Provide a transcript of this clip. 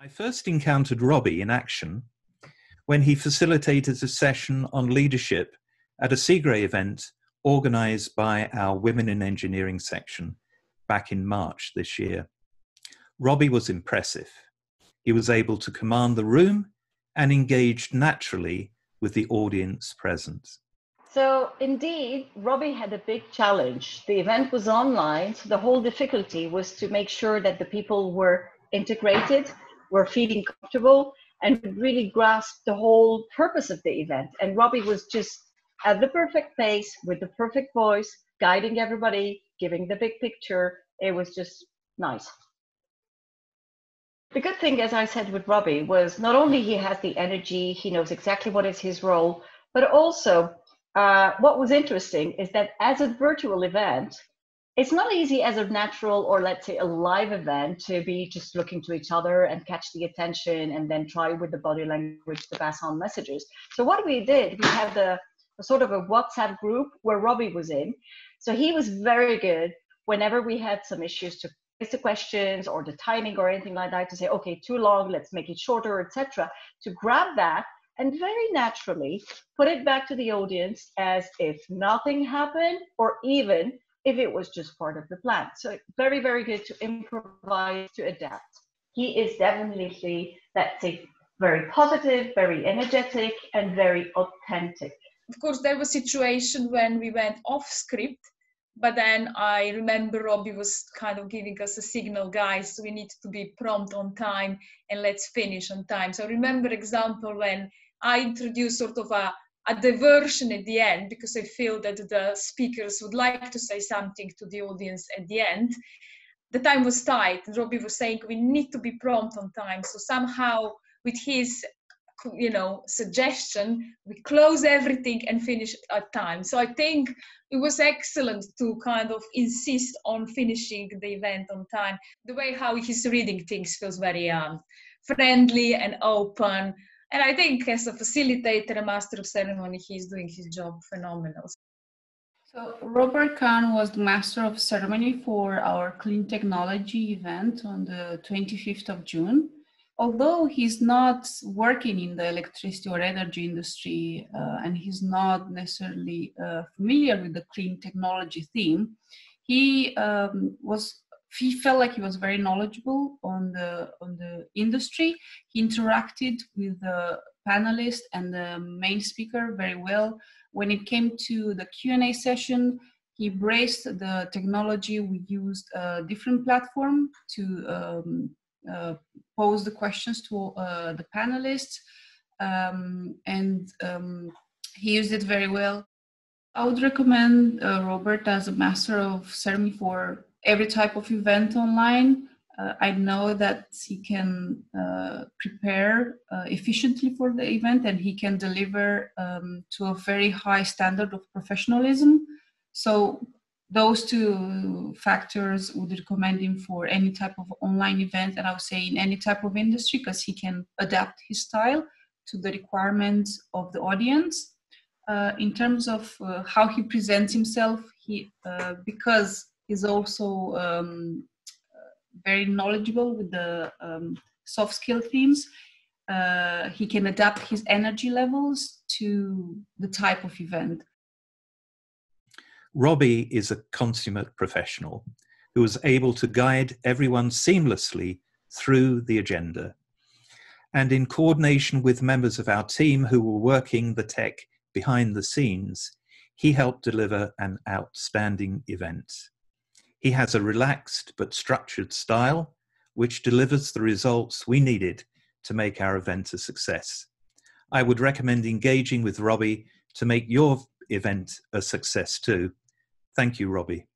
I first encountered Robbie in action when he facilitated a session on leadership at a CIGRE event organized by our Women in Engineering section back in March this year. Robbie was impressive. He was able to command the room and engaged naturally with the audience present. So, indeed, Robbie had a big challenge. The event was online, so the whole difficulty was to make sure that the people were integrated, were feeling comfortable, and really grasped the whole purpose of the event. And Robbie was just at the perfect pace with the perfect voice, guiding everybody, giving the big picture. It was just nice. The good thing, as I said with Robbie, was not only he has the energy, he knows exactly what is his role, but also uh, what was interesting is that as a virtual event, it's not easy as a natural or let's say a live event to be just looking to each other and catch the attention and then try with the body language to pass on messages. So what we did, we had a, a sort of a WhatsApp group where Robbie was in. So he was very good whenever we had some issues to raise the questions or the timing or anything like that to say, okay, too long, let's make it shorter, etc. To grab that and very naturally put it back to the audience as if nothing happened or even if it was just part of the plan. So very, very good to improvise, to adapt. He is definitely, let's say, very positive, very energetic, and very authentic. Of course, there was a situation when we went off script, but then I remember Robbie was kind of giving us a signal, guys, we need to be prompt on time and let's finish on time. So I remember example when I introduced sort of a a diversion at the end because I feel that the speakers would like to say something to the audience at the end. The time was tight, and Robbie was saying we need to be prompt on time. So somehow, with his you know suggestion we close everything and finish at time so i think it was excellent to kind of insist on finishing the event on time the way how he's reading things feels very um, friendly and open and I think as a facilitator, a master of ceremony, he's doing his job phenomenal. So Robert Kahn was the master of ceremony for our clean technology event on the 25th of June. Although he's not working in the electricity or energy industry uh, and he's not necessarily uh, familiar with the clean technology theme, he um, was he felt like he was very knowledgeable on the on the industry. He interacted with the panelists and the main speaker very well. When it came to the Q and A session, he embraced the technology. We used a different platform to um, uh, pose the questions to uh, the panelists, um, and um, he used it very well. I would recommend uh, Robert as a master of ceremony for every type of event online. Uh, I know that he can uh, prepare uh, efficiently for the event and he can deliver um, to a very high standard of professionalism. So those two factors would recommend him for any type of online event and I would say in any type of industry because he can adapt his style to the requirements of the audience. Uh, in terms of uh, how he presents himself, he uh, because He's also um, very knowledgeable with the um, soft skill themes. Uh, he can adapt his energy levels to the type of event. Robbie is a consummate professional who was able to guide everyone seamlessly through the agenda. And in coordination with members of our team who were working the tech behind the scenes, he helped deliver an outstanding event. He has a relaxed but structured style, which delivers the results we needed to make our event a success. I would recommend engaging with Robbie to make your event a success too. Thank you, Robbie.